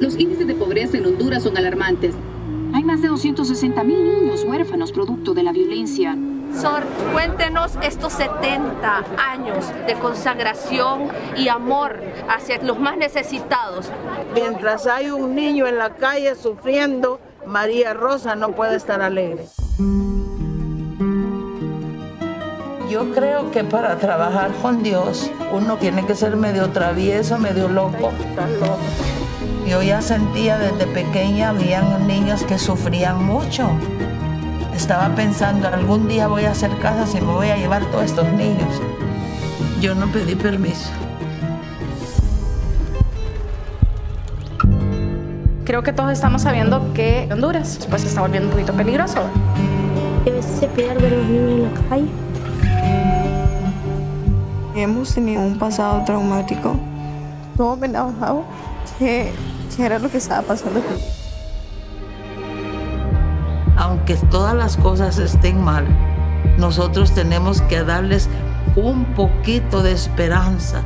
los índices de pobreza en Honduras son alarmantes. Hay más de 260 mil niños huérfanos producto de la violencia. Sor, cuéntenos estos 70 años de consagración y amor hacia los más necesitados. Mientras hay un niño en la calle sufriendo, María Rosa no puede estar alegre. Yo creo que para trabajar con Dios uno tiene que ser medio travieso, medio loco. Yo ya sentía desde pequeña, habían niños que sufrían mucho. Estaba pensando, algún día voy a hacer casas y me voy a llevar todos estos niños. Yo no pedí permiso. Creo que todos estamos sabiendo que Honduras pues, se está volviendo un poquito peligroso. A veces se pierden los niños en la calle. Hemos tenido un pasado traumático. No me bajado que, que era lo que estaba pasando. Aunque todas las cosas estén mal, nosotros tenemos que darles un poquito de esperanza.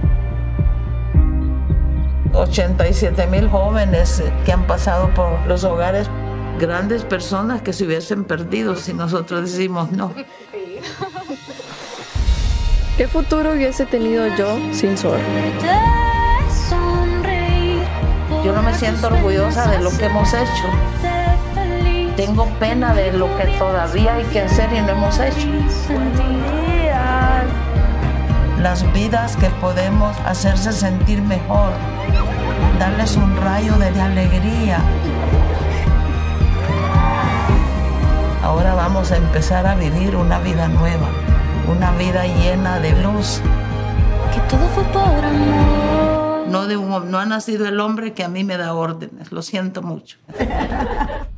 87 mil jóvenes que han pasado por los hogares, grandes personas que se hubiesen perdido si nosotros decimos no. ¿Qué futuro hubiese tenido yo sin Sor? Me siento orgullosa de lo que hemos hecho. Tengo pena de lo que todavía hay que hacer y no hemos hecho. Las vidas que podemos hacerse sentir mejor, darles un rayo de alegría. Ahora vamos a empezar a vivir una vida nueva una vida llena de luz. Que todo fue por amor. No, ha nacido el hombre que a mí me da órdenes, lo siento mucho.